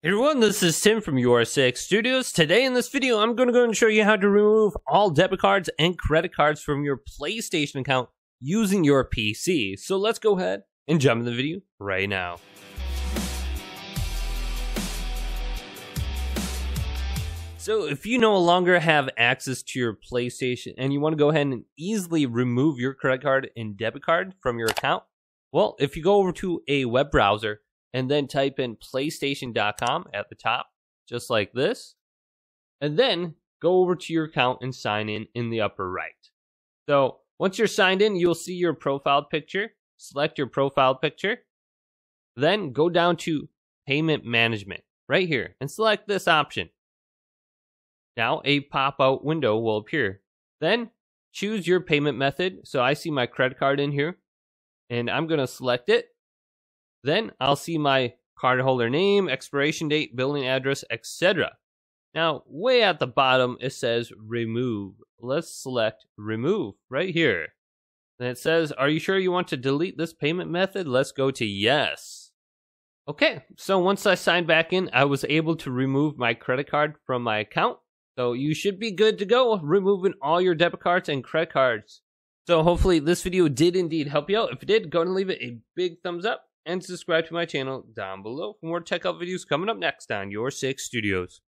Hey everyone, this is Tim from Your Six Studios. Today in this video, I'm going to go and show you how to remove all debit cards and credit cards from your PlayStation account using your PC. So let's go ahead and jump in the video right now. So if you no longer have access to your PlayStation and you want to go ahead and easily remove your credit card and debit card from your account, well, if you go over to a web browser, and then type in PlayStation.com at the top, just like this. And then go over to your account and sign in in the upper right. So once you're signed in, you'll see your profile picture. Select your profile picture. Then go down to Payment Management right here and select this option. Now a pop out window will appear. Then choose your payment method. So I see my credit card in here and I'm going to select it then I'll see my cardholder name, expiration date, billing address, etc. Now, way at the bottom, it says remove. Let's select remove right here. Then it says, are you sure you want to delete this payment method? Let's go to yes. Okay, so once I signed back in, I was able to remove my credit card from my account. So you should be good to go removing all your debit cards and credit cards. So hopefully this video did indeed help you out. If it did, go and leave it a big thumbs up and subscribe to my channel down below for more tech up videos coming up next on Your Six Studios.